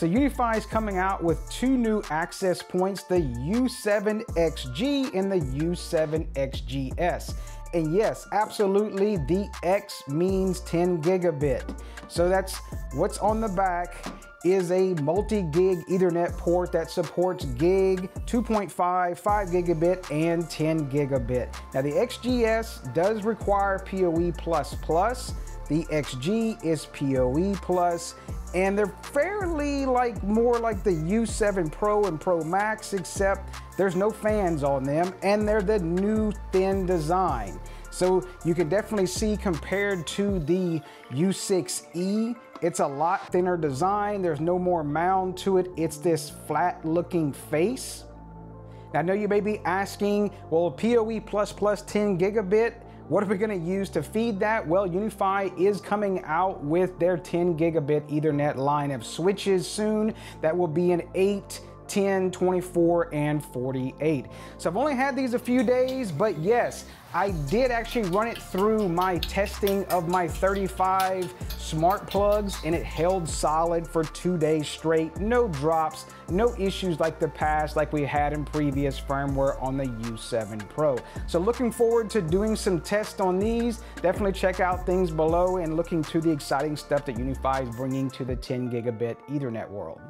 So UniFi is coming out with two new access points, the U7XG and the U7XGS. And yes, absolutely, the X means 10 gigabit. So that's what's on the back is a multi-gig ethernet port that supports gig, 2.5, 5 gigabit, and 10 gigabit. Now the XGS does require PoE++, the XG is PoE+, and they're fairly like more like the U7 Pro and Pro Max, except there's no fans on them, and they're the new thin design. So you can definitely see compared to the U6E, it's a lot thinner design. There's no more mound to it. It's this flat looking face. Now I know you may be asking, well, PoE++ 10 gigabit, what are we gonna use to feed that? Well, UniFi is coming out with their 10 gigabit ethernet line of switches soon. That will be an eight 10, 24, and 48. So I've only had these a few days, but yes, I did actually run it through my testing of my 35 smart plugs and it held solid for two days straight. No drops, no issues like the past like we had in previous firmware on the U7 Pro. So looking forward to doing some tests on these. Definitely check out things below and looking to the exciting stuff that UniFi is bringing to the 10 gigabit ethernet world.